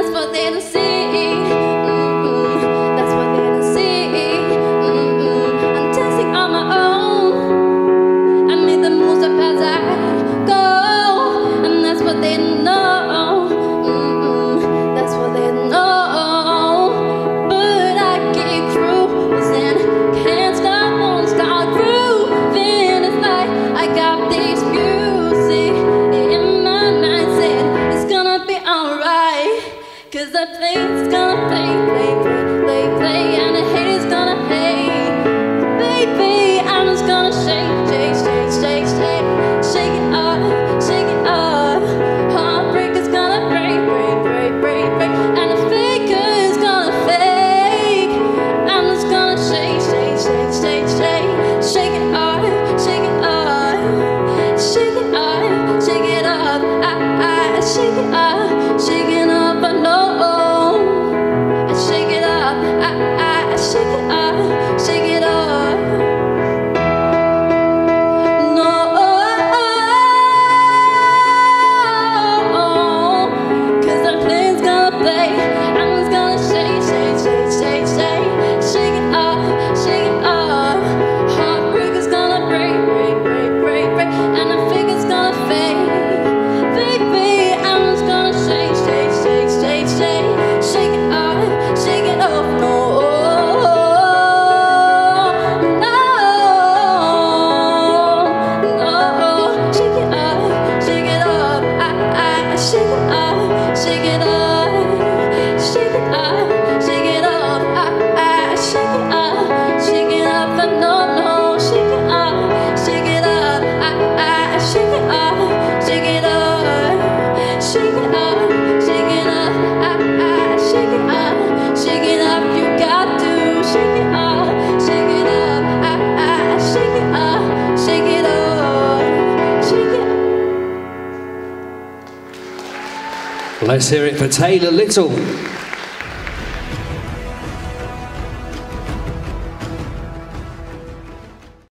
nós podemos ser. The play's Let's hear it for Taylor Little.